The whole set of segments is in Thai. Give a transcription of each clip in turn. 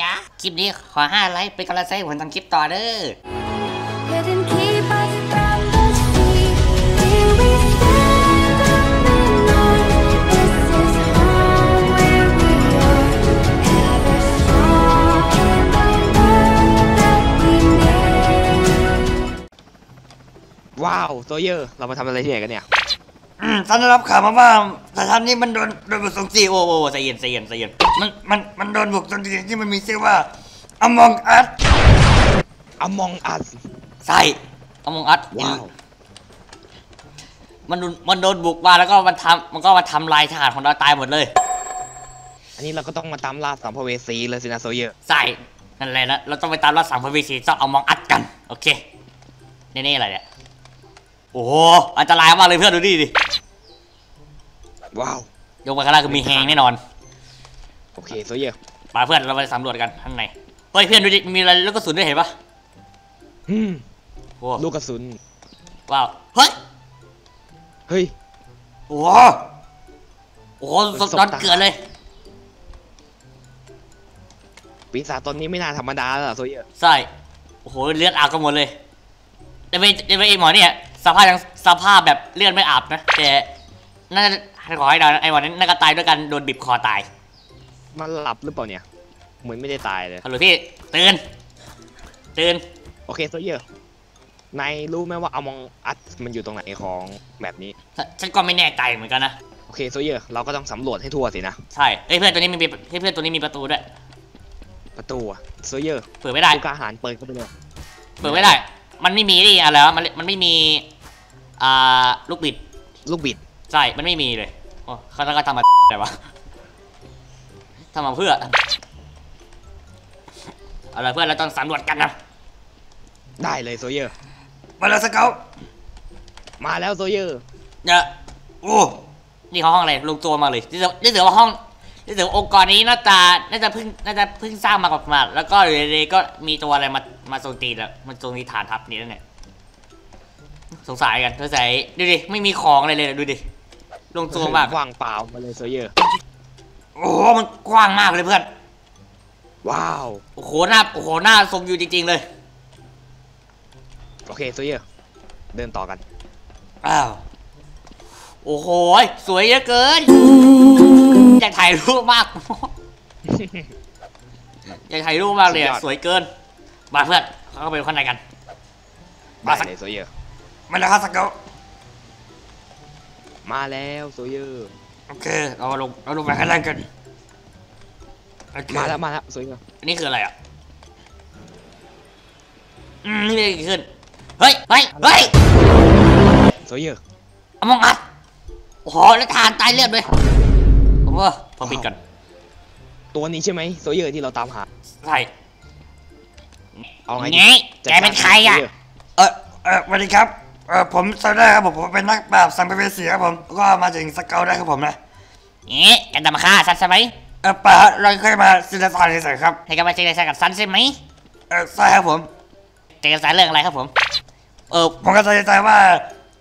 จ๊ะ คลิปนี้ขอ 5 ไลค์เป็นกำลังใจให้ผมทำคลิปต่อเด้อ Couldn't keep us from the sea. Here we stand up and on. This is home where we are. Ever strong in the world that we made. ว้าวโซเยอร์ เรามาทำอะไรที่ไหนกันเนี่ย อืมท่านได้รับข่าวมาว่าสถานนี้มันโดนโดนบุกโจมตีโอ้โหใจเย็นใจเย็นใจเย็นมันมันมันโดนบุกโจมตีที่มันมีชื่อว่า Among Us Among Us ใช่ Among Us ว้าวมันโดนมันโดนบุกมาแล้วก็มันทำมันก็มาทำลายทหารของเราตายหมดเลย อันนี้เราก็ต้องมาตามล่าสัมภเวสีเลยสินะโซเยอร์ใช่นั่นแหละนะเราต้องไปตามล่าสัมภเวสีเจ้า Among Us กัน โอเคนี่นี่อะไรเนี่ย โอ้โหอันตรายมากเลยเพื่อนดูดิดิว้าว ยกไปข้างล่างคือมีแหงแน่นอน โอเคโซเยอร์มาเพื่อนเราไปสำรวจกันข้างในเฮ้ยเพื่อนดูดิมีอะไรลูกกระสุนด้วยเห็นปะอืมโอ้ลูกกระสุน ว้าว เฮ้ย เฮ้ย โอ้โหโอ้โหสดสบร้อนตาเกินเลยปีศาจตนนี้ไม่น่าธรรมดาแล้วล่ะโซเยอร์ใช่ โอ้โหเลือดอาบกันหมดเลยแต่ไม่แต่ไม่ไอหมอเนี่ย สภาพยังสภาพแบบเลือดไม่อาบนะแต่น่าจะขอให้เดานะไอหมอนั้นน่าจะตายด้วยกันโดนบีบคอตายมันหลับหรือเปล่าเนี่ย เหมือนไม่ได้ตายเลยฮัลโหลพี่ตื่นตื่นโอเคโซเยอร์นายรู้ไหมว่า Among Us มันอยู่ตรงไหนของแบบนี้ฉันฉันก็ไม่แน่ใจเหมือนกันนะโอเคโซเยอร์เราก็ต้องสำรวจให้ทั่วสินะใช่เอ้ยเพื่อนตัวนี้มีเฮ้ยเพื่อนตัวนี้มีประตูด้วยประตูอะโซเยอร์เปิดไม่ได้ลูกอาหารเปิดเข้าไปเลยเปิดไม่ได้ มันไม่มีนี่อะไรวะมันมันไม่มีอ่าลูกบิด ลูกบิด ใช่ มันไม่มีเลยโอ้เขาต้องการทำมาอะไรวะทำมาเพื่อเอาละเพื่อนเราต้องสำรวจกันนะได้เลยโซเยอร์ มาแล้วสเกลมาแล้วโซเยอร์เนี่ยโอ้นี่เขาห้องอะไรลงตัวมาเลยนี่ถือนี่ถือว่าห้อง นี่ถือว่าองค์กรนี้น่าจะน่าจะเพิ่ง น่าจะเพิ่งสร้างมาประมาณแล้วก็อยู่ดีๆก็มีตัวอะไรมา มาโจมตีแล้ว มันโจมตีฐานทัพนี้แล้วเนี่ย สงสัยกันสงสัยดูดิ ไม่มีของอะไรเลยดูดิ ลงตัวมากว่างเปล่ามาเลยโซเยอร์ โอ้โหมันกว้างมากเลยเพื่อน ว้าว โอ้โห หน้า โอ้โห หน้าสมอยู่จริง ๆ เลย โอเคโซเยอร์ เดินต่อกัน อ้าว โอ้โหสวยเยอะเกิน อยากถ่ายรูปมาก อยากถ่ายรูปมากเลยอะสุดยอด สวยเกิน มาเพื่อน เขาก็ไปข้างในกัน มาได้สัก เลยโซเยอร์มาแล้วครับสเกลมาแล้วโซเยอร์โอเค เราลงเราลงไปข้างล่างกันโอเคมาแล้วมาแล้วโซเยอร์อันนี้คืออะไรอะ อืมนี่ไม่ขึ้น เฮ้ย เฮ้ย เฮ้ยโซเยอร์ อมองอัด โอ้โหแล้วทานตายเลือดเลยผมว่าพอปิดกันตัวนี้ใช่ไหมโซเยอร์ที่เราตามหา ใช่เอาไงไงดีแกเป็นใครอะโซเยเออเออสวัสดีครับ เออผมซาได้ครับผมผมเป็นนักปราบสัมภเวสีครับผม ก็มาถึงสเกลได้ครับผมนะเอ๊ะแกจะมาฆ่าฉันใช่ไหมเออป่าเราเคยมาซิลซานเฉยๆครับให้กันมาซิลซานกับฉันใช่ไหมเออใช่ครับผมเจอกันสายเรื่องอะไรครับผม เออผมก็ใจใจว่า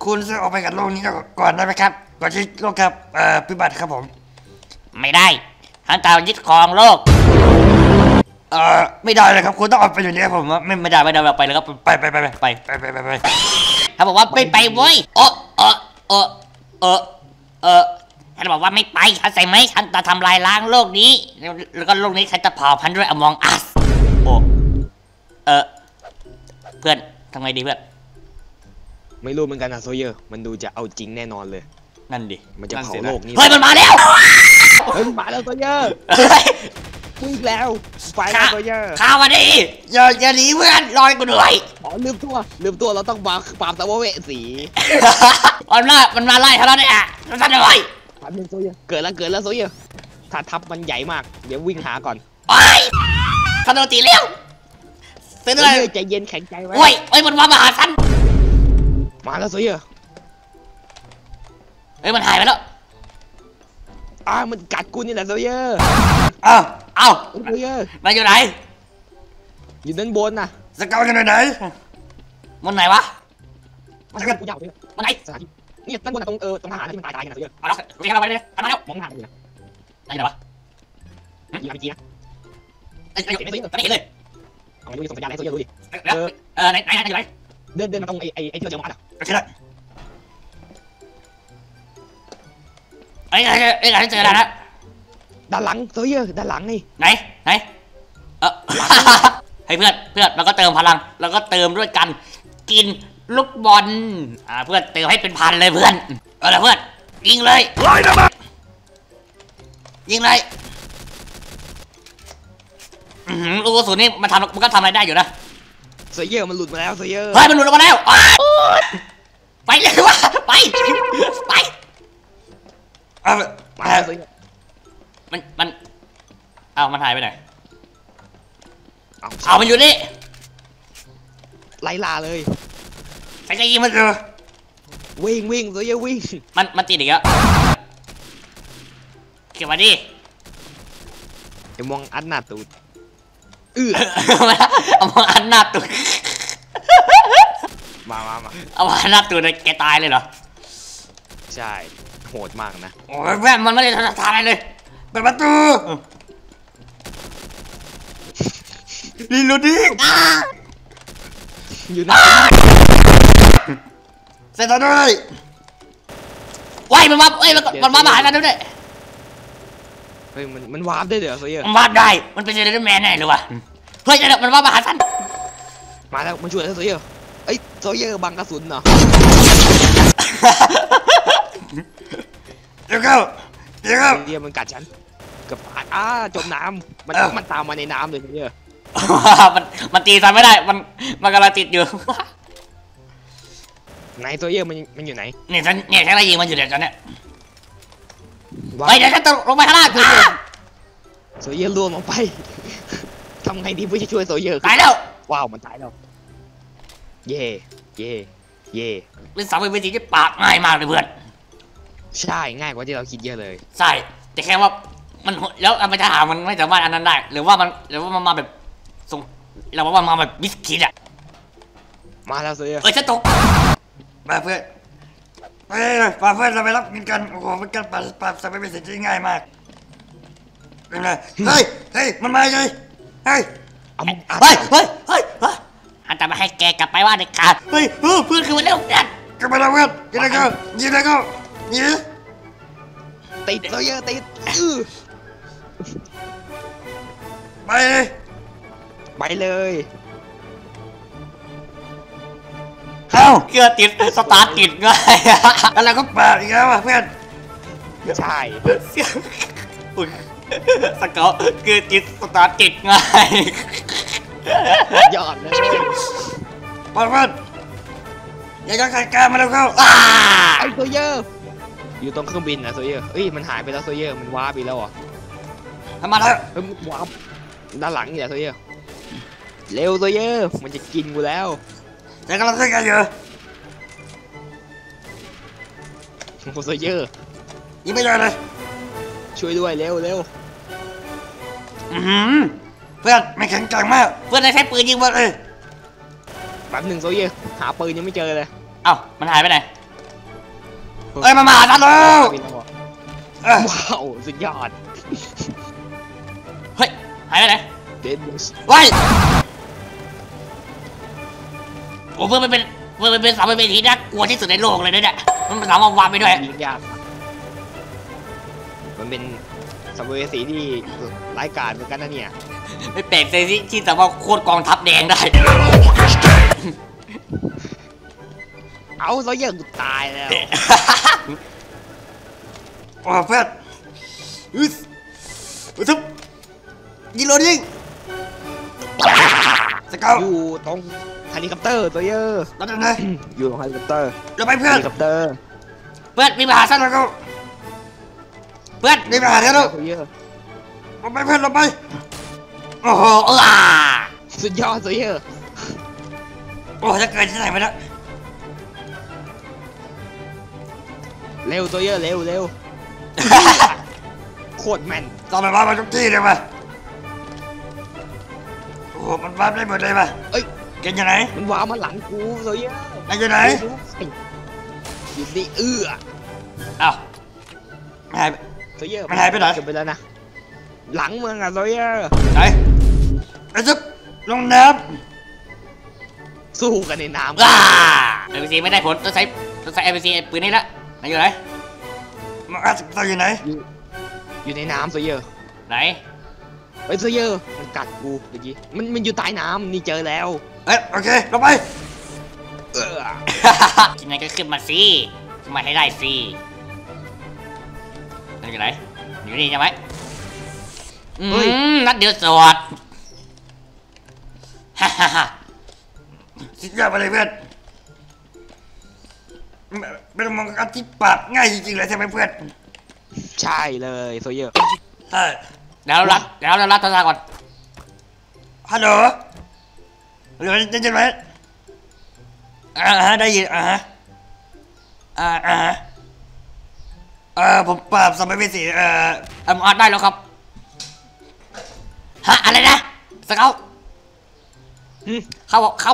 คุณช่วยออกไปกับโลกนี้ก่อนได้ไหมครับ ก่อนที่โลกครับเอ่อพิบัติครับผม ไม่ได้ท่านตามยึดครองโลก เออไม่ได้เลยครับคุณต้องออกไปอยู่นี้ครับผมไม่ไม่ได้ไม่ได้เราไปเลยครับไปไปไปไปไปไปไปไปไปเขาบอกว่าไม่ไปเว้ยเออเออเออเออเออท่านบอกว่าไม่ไปเข้าใจไหมฉันจะทำลายล้างโลกนี้แล้วแล้วก็โลกนี้ฉันจะเผาพันธุ์ด้วย Among Us โอ้เออเพื่อนทำไงดีเพื่อน ไม่รู้เหมือนกันนะโซเยอร์ มันดูจะเอาจริงแน่นอนเลย นั่นดิมันจะนั่นเผาสิโลกนี้เฮ้ยมันมาแล้วเฮ้ยมาแล้วโซเยอร์เฮ้ยวิ่งแล้วไปแล้วโซเยอร์ข้ามาดิอย่าอย่าหนีเพื่อนรอยกูด้วยอ๋อลืมตัวลืมตัวเราต้องปราบปราบสัมภเวสีมันมามันมาไล่เขาแล้วเนี่ยท่านหน่อยแป๊บนึงโซเยอร์เกิดแล้วเกิดแล้วโซเยอร์ถ้าทับมันใหญ่มาก เดี๋ยววิ่งหาก่อนไปท่านโดนตีเร็วซื้อโซเลยเยอร์ใจเย็นแข็งใจไว้โอ้ยโอ้ยมันมามาหาฉันมาแล้วโซเยอร์ เฮ้ยมันหายไปแล้วอ้ามันกัดกูนี่แหละโซเยอร์อ้าวอ้าวโซเยอร์นายอยู่ไหน อยู่ด้านบนน่ะสเกลอยู่ไหนมันไหนวะมันกัดกูยาวเลยมันไหนสถานที่นี่ด้านบนน่ะตรงเออตรงทหารที่มันตายตายกันนะโซเยอร์เอาละเรียกเราไปเลยเอามาแล้วมองทางอยู่นะนายอยู่ไหนวะยิง RPG นะไอไอ้ไอ้ไอ้ไม่เห็นเลยเอาไม่รู้ส่งสัญญาณให้โซเยอร์รู้ดิเออเออไหนไหนไหนอยู่ไหนเดินเดินมาตรงไอ้ไอ้ไอ้ที่เราเจอมาอะโอเคละ ไอ้ไอ้ไอ้ไอ้เจอแล้วนะด้านหลังโซเยอร์ด้านหลังนี่ไหนไหนเออให้เพื่อนเพื่อนเราก็เติมพลังเราก็เติมด้วยกัน กินลูกบอลอ่าเพื่อนเติมให้เป็นพันเลยเพื่อนเอาละเพื่อนยิงเลยยิงเลยลูกกระสุนนี่มันทำมันก็ทำอะไรได้อยู่นะโซเยอร์มันหลุดมาแล้วโซเยอร์เฮ้ยมันหลุดออกมาแล้วไปเลยวะไปไป อามาแล้วโซเยอร์มันมันเอามันหายไปไหนเอาเอามันอยู่นี่ไล่ล่าเลยใครจะยิงมันเจอวิ่งวิ่งโซเยอร์วิ่งมันมันติดอีกแล้วเก็บมาดิไอ้มองอัดหน้าตูดเอื้อเอามาอันหน้าตุนมามามาเอามาอันหน้าตุนเลยแกตายเลยเหรอใช่ โหดมากนะ โอ้ยแม่มันไม่ได้ทำอะไรเลยเปิดประตู reloading อยู่หน้าเสร็จแล้วด้วยว้ายมันมาเอ้ยมันมันมามาหากันด้วยเฮ้ยมันมันวาร์ปได้เหรอโซเยอร์มันวาร์ปได้ มันเป็น Slender Man แน่เลยวะเฮ้ยเดี๋ยวมันว่ามาหาฉันมาแล้วมันช่วยแล้วโซเยอร์เอ้ยโซเยอร์บังกระสุนเหรอ เดี๋ยวเข้าเดี๋ยวเข้าโซเยอร์มันกัดฉันเกับตายอ้าจมน้ำมันเอ้ามันตามมาในน้ำเลยโซเยอร์มันมันตีฉันไม่ได้ มันมันกำลังติดอยู่ ไหนโซเยอร์มันมันอยู่ไหน เนี่ยฉันเนี่ยฉันไล่ยิงมันอยู่เดี๋ยวตอนเนี้ยว้าเฮ้ยเดี๋ยวฉันตกลงไปข้างล่างโซเยอร์ล่วงลงไปทำไงดีเพื่อจะช่วยโซเยอร์ตายแล้วว้าวมันตายแล้วเย่เย่เย่เป็นสาวเป็นวิธีที่ปากง่ายมากเลยเพื่อน ใช่ง่ายกว่าที่เราคิดเยอะเลย ใช่แต่แค่ว่ามันแล้วมันจะหามันไม่สามารถอันนั้นได้ หรือว่ามันหรือว่ามันมาแบบส่งเราว่ามันมาแบบบิสคิดอะมาแล้วโซเยอร์เออฉันตกมาเพื่อนไปเลยมาเพื่อนเราไปรับเงินกันโอ้โหเป็นการปราบปราบสาวเป็นสิ่งที่ง่ายมากเป็นไงเฮ้ยเฮ้ยมันมาเลยเฮ้ยเอามึงอัดเฮ้ยเฮ้ยเฮ้ยเฮ้ยอันจะมาให้แกกลับไปว่าในการเฮ้ยเฮ้ยเพื่อนคือมันเร็วเพื่อนกลับมาแล้วเพื่อนยิงเลยก็ยิง เลยก็ยิงติดโซเยอร์ติดอื้อไปเลยไปเลยเอ้าเกือติดสตาร์ทติดง่ายแล้วเราก็ปาดอีกแล้วอะเพื่อนใช่เสียงอุ๊ยสเกลเกือติดสตาร์ทติดง่ายยอดเลยปาดเพื่อนอย่าจะขัดการมาแล้วเข้าอ้าไอ้โซเยอร์ อยู่ตรงเครื่องบินนะโซเยอร์เอ้ยมันหายไปแล้วโซเยอร์มันว้าร์ปไปแล้วเหรอทำมาแล้วเฮ้ยมันว้าร์ปด้านหลังนี่แหละโซเยอร์เร็วโซเยอร์มันจะกินกูแล้วแต่กำลังเล่นกันอยู่โอ้โหโซเยอร์ยิงไม่ได้เลยช่วยด้วยเร็วเร็วอือหือเพื่อนไม่แข็งแกร่งมากเพื่อนได้ใช้ปืนยิงหมดเลยแป๊บหนึ่งโซเยอร์หาปืนยังไม่เจอเลยเอ้ามันหายไปไหน เอ้ยมันมาหาฉันแล้วไปแล้วเหรอเอ้ยว้าวสุดยอดเฮ้ยหายไปไหนเดนบุสไว้โอ้เพื่อนมันเป็นเพื่อนมันเป็นสาวเป็นทีน่ากลัวที่สุดในโลกเลยนะเนี่ยมันสามารถวางไปด้วยยิงยากมันเป็นสัมภเวสีที่ร้ายกาจเหมือนกันนะเนี่ยไม่แปลกใจที่ที่สามารถโค่นกองทัพแดงได้ เอาโซเยอร์กูตายแล้วโอ้เพื่อนอึสอึสยิงโรยิงสเกลอยู่ตรงเฮลิคอปเตอร์โซเยอร์รถไหนอยู่ตรงเฮลิคอปเตอร์เราไปเฮเพื่อนลิคอปเตอร์ เพื่อนมีปัญหาสั้นแล้วก็เพื่อนมีปัญหาแล้วโซเยอร์เราไปเพื่อนเราไปโอ้โหเออสุดยอดโซเยอร์โอ้จะเกิดที่ไหนไปแล้ว เร็วตัวเยอะเร็วเร็วโคตรแม่นตองไปบ้ามาทุกที่เลยปะโอ้โหมันบ้าได้หมดเลยปะเอ้ยเก่งยังไงมันว้าวมาหลังกูตัวเยอะไอ้ยังไงอยู่ดีเอื้ออ้าวไม่หายตัวเยอะไม่หายไปไหนจบไปแล้วนะหลังมึงอะตัวเยอะไหนไอ้จุ๊บลงน้ำสู้กันในน้ำเอฟซีไม่ได้ผลต้องใช้ต้องใช้เอฟซีปืนนี่ละ ไหนอยู่ไหนมันอาสตาอยู่ไหนอยู่ในน้ำเซเยอร์ไหน เฮ้ยเยอร์มันกัดกูเมื่อกี้มันมันอยู่ใต้น้ำนี่เจอแล้ว เอ๊ะโอเคลงไป เออ กินอะไรก็ขึ้นมาสิขึ้นมาให้ได้สินั่นอยู่ไหน อยู่นี่ใช่ไหมอุ้ยนัดเดียวสวดฮ่าฮ่าฮ่า สุดยอดไปเลยเพื่อน เป็นมังกรที่ปราบง่ายจริงๆเลยใช่ไหมเพื่อนใช่เลยโซเยอร์ใช่แล้วรัดี๋ยวเรัดตาก่อนฮัลโหลเหลือได้ยินไหมอ่าได้ยินอ่าอ่าอ่าเออผมปราบสมัยเวสีเอ่อเอ็มอาร์ได้แล้วครับฮะอะไรนะสเกลเขาบอกเขา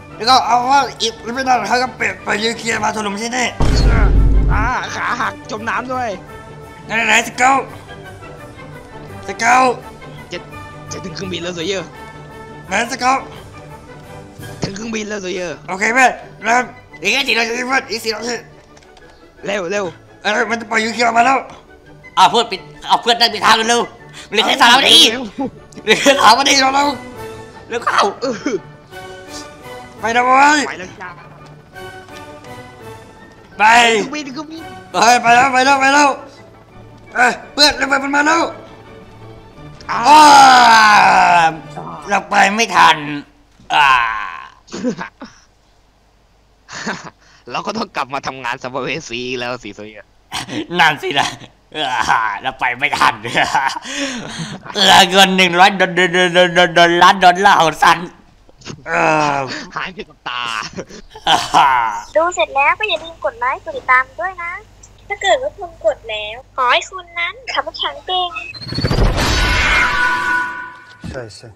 แล้วก็เอาว่าอีกไม่นานเขาก็เปิดไปยูเคลียร์มาถล่มที่นี่อ่าขาหักจมน้ำด้วยไหนไหนสเกลสเกลจะจะถึงเครื่องบินแล้วซะเยอะไหนสเกลถึงเครื่องบินแล้วซะเยอะโอเคเพื่อนแล้วอีกแค่สี่นาทีเพื่อนอีกสี่นาทีเร็วเร็วเออมันจะปล่อยยูเคลียร์มาแล้วอ่าเพื่อนปิดเอาเพื่อนได้ปิดทางเร็วๆเหลือแค่สามนาทีเร็วเหลือแค่สามนาทีเราเราเร็วเข้าเออ ไปนะเว้ยไปแล้วจ้าไปเครื่องบินเครื่องบินเฮ้ยไปแล้วไปแล้วไปแล้วเอ้ยเพื่อนเราไปมันมาแล้วอ่าอ้าเราไปไม่ทันอ่าเราก็ต้องกลับมาทำงานสัมภเวสีแล้วสิซะเยอะนั่นสินะอ่าเราไปไม่ทันเออเงินหนึ่งร้อยดอลดอลดอลดอลดอลล้านดอลลาร์ของฉันเออ หายไปกับตาอ่าดูเสร็จแล้วก็อย่าลืมกดไลค์กดติดตามด้วยนะ ถ้าเกิดว่าคุณกดแล้ว ขอให้คุณนั้นขับรถแข่งเก่งใช่ใช่